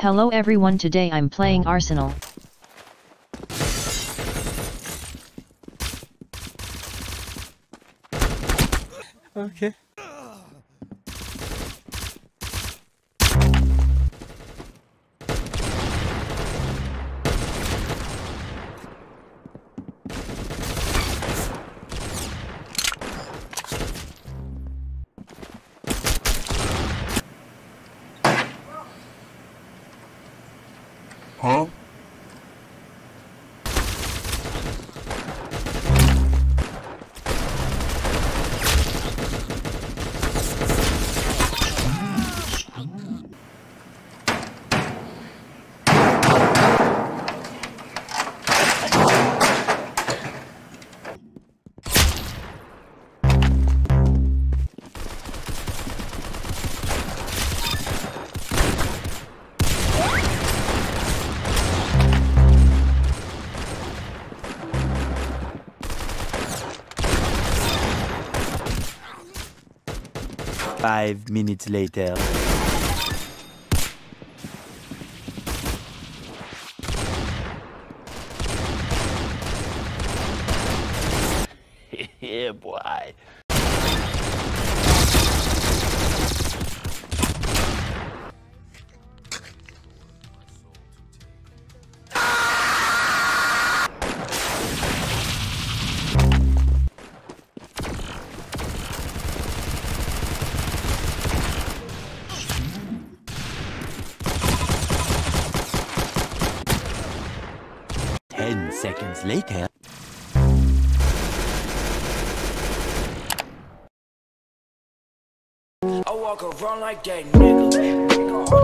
Hello everyone today I'm playing Arsenal. Okay. Huh? Five minutes later. yeah, boy. Ten seconds later. I walk around like that nigga.